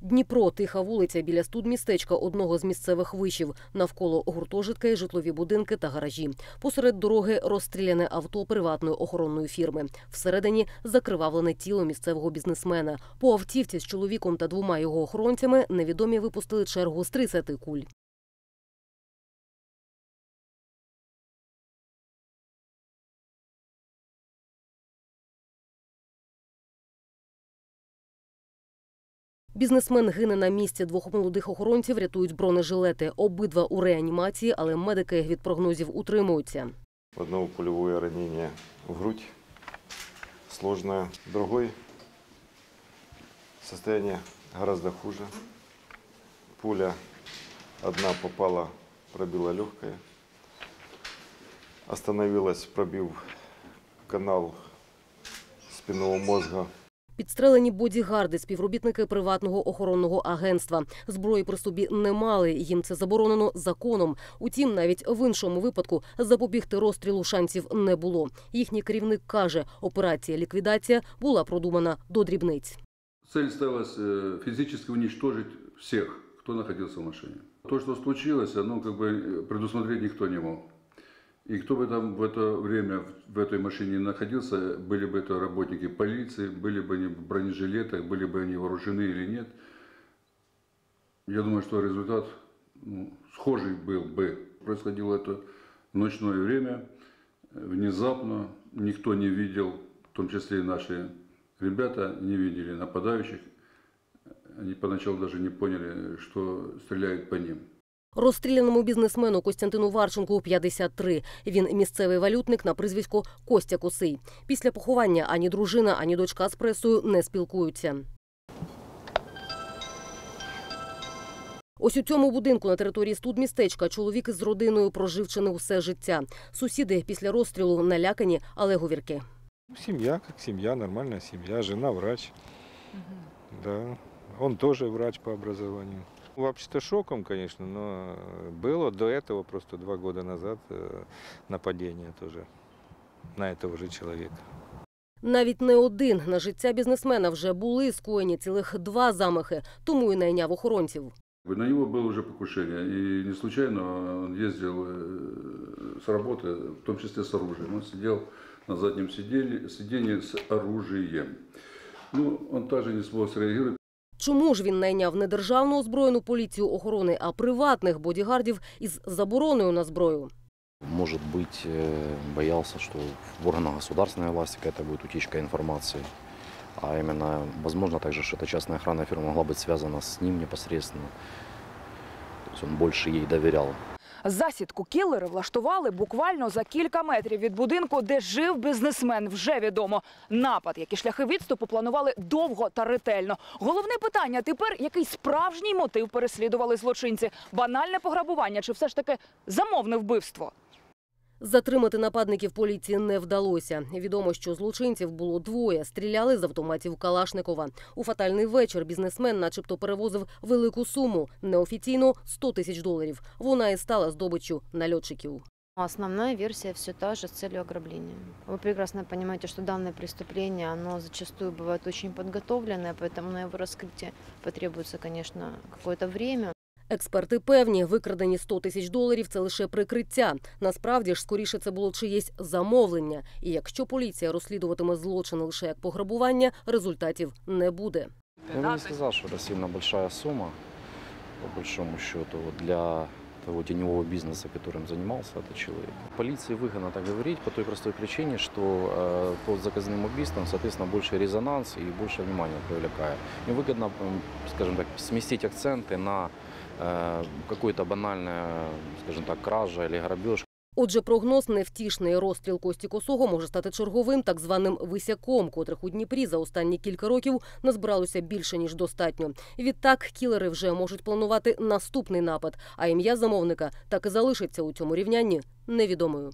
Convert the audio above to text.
Дніпро тиха вулиця біля студмістечка одного з місцевих вишів. Навколо гуртожитки, житлові будинки та гаражі. Посеред дороги розстріляне авто приватної охоронної фірми. Всередині закривавлене тіло місцевого бізнесмена. По автівці з чоловіком та двома його охоронцями невідомі випустили чергу з 30 куль. Бізнесмен гине на місці. Двох молодих охоронців рятують бронежилети. Обидва у реанімації, але медики від прогнозів утримуються. Одного пулевое ранение в грудь, сложное. Другой состояние гораздо хуже. Пуля одна попала, пробила легкое. Остановилась, пробив канал спинного мозга. Підстрелені бодігарди, співробітники приватного охоронного агентства. Зброї при собі не мали. Їм це заборонено законом. Утім, навіть в іншому випадку запобігти розстрілу шансів не було. Їхній керівник каже, операція ліквідація була продумана до дрібниць. Цель ставилась э, физически уничтожить всех, кто находился в машине. То, что случилось, оно как бы э, предусмотреть никто не мог. И кто бы там в это время в этой машине находился, были бы это работники полиции, были бы они в бронежилетах, были бы они вооружены или нет. Я думаю, что результат ну, схожий был бы. Происходило это в ночное время, внезапно, никто не видел, в том числе и наши ребята не видели нападающих. Они поначалу даже не поняли, что стреляют по ним. Розстріляному бізнесмену Костянтину Варченку 53. Він місцевий валютник на прізвисько Костя Косий. Після поховання ані дружина, ані дочка з пресою не спілкуються. Ось у цьому будинку на території студмістечка чоловік із родиною прожив чи не усе життя. Сусіди після розстрілу налякані, але говірки. Семья, как семья, нормальная семья, жена врач. Да, он тоже врач по образованию. Вообще-то шоком, конечно, но было до этого, просто два года назад, э, нападение тоже на этого же человека. Навіть не один на життя бізнесмена вже були скоєні цілих два замахи, тому і найняв охоронців. На него было уже покушение, и не случайно он ездил э, с работы, в том числе с оружием. Он сидел на заднем сиденье, сиденье с оружием. Ну, он также не смог среагировать. Чому ж він найняв не державну озброєну поліцію охорони, а приватних бодігардів із забороною на зброю? Может быть, э, боялся, что в органах государственной власти какая-то будет утечка информации. А именно, возможно также, что эта частная охранная фирма могла быть связана с ним непосредственно. То есть он больше ей доверял. Засідку кілери влаштували буквально за кілька метрів від будинку, де жив бізнесмен. Вже відомо. Напад, які шляхи відступу планували довго та ретельно. Головне питання тепер, який справжній мотив переслідували злочинці? Банальне пограбування чи все ж таки замовне вбивство? Затримати нападників поліції не вдалося. Відомо, що злочинців було двоє. Стріляли з автоматів Калашникова. У фатальний вечір бізнесмен, начебто, перевозив велику суму неофіційно 100 тисяч доларів. Вона і стала здобиччю нальотчиків. Основная версия все та же с целью ограбления. Вы прекрасно понимаете, что данное преступление, оно зачастую бывает очень подготовленное, поэтому на его раскрытие потребуется, конечно, какое-то время. Експерти певні, викрадені 100 тисяч доларів це лише прикриття. Насправді ж, скоріше, це було чиєсь замовлення. І якщо поліція розслідуватиме злочин лише як пограбування, результатів не буде. Я не сказав, що це сильно большая сума, по большому счету, для того теневого бизнеса, которым занимался этот человек. Полиции выгодно так говорить по той простой причине, что э, по заказным убийствам, соответственно, больше резонанс и больше внимания привлекает. И выгодно, м, скажем так, сместить акценты на э, какое-то банальное, скажем так, кража или грабеж, Отже, прогноз невтішний. Розстріл Кості Косого може стати черговим так званим висяком, котрих у Дніпрі за останні кілька років назбиралося більше ніж достатньо. Відтак кілери вже можуть планувати наступний напад, а ім'я замовника так і залишиться у цьому рівнянні невідомою.